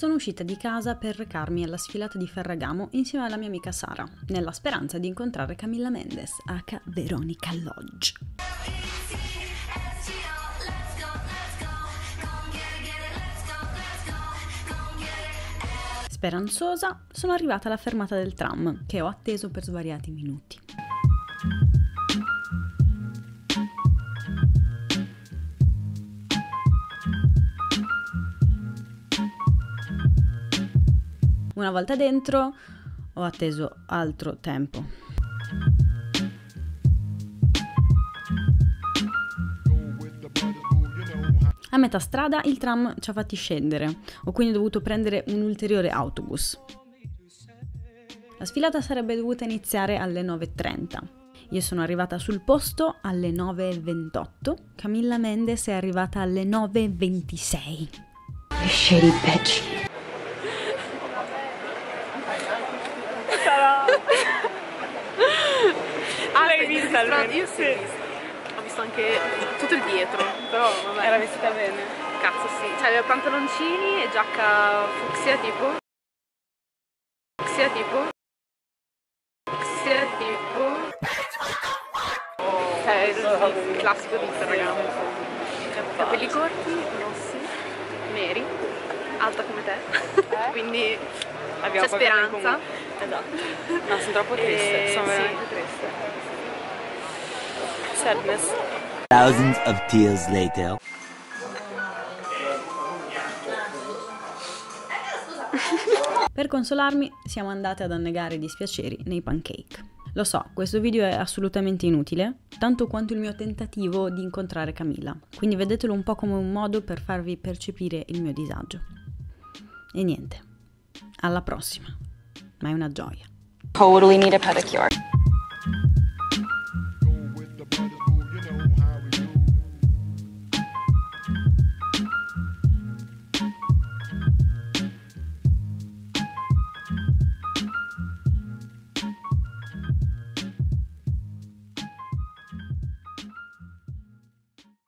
sono uscita di casa per recarmi alla sfilata di Ferragamo insieme alla mia amica Sara, nella speranza di incontrare Camilla Mendes, H. Veronica Lodge. Speranzosa, sono arrivata alla fermata del tram, che ho atteso per svariati minuti. Una volta dentro ho atteso altro tempo. A metà strada il tram ci ha fatti scendere, ho quindi dovuto prendere un ulteriore autobus. La sfilata sarebbe dovuta iniziare alle 9.30. Io sono arrivata sul posto alle 9.28, Camilla Mendes è arrivata alle 9.26. Shady bitch. Almeno? Io sì, ho visto. Anche tutto il dietro, però vabbè. Era vestita bene. Cazzo sì, cioè aveva pantaloncini e giacca fucsia tipo. Fucsia tipo. Fucsia tipo. Cioè il, il classico di Ferragamo. Capelli corti, rossi, neri, alta come te. Quindi Abbiamo c'è speranza. Esatto. No, sono troppo triste, Eh, sono sì. veramente triste. Sadness. Thousands of tears later. Per consolarmi siamo andate ad annegare i dispiaceri nei pancake. Lo so, questo video è assolutamente inutile, tanto quanto il mio tentativo di incontrare Camilla, quindi vedetelo un po' come un modo per farvi percepire il mio disagio. E niente, alla prossima, ma è una gioia. Totally need a pedicure.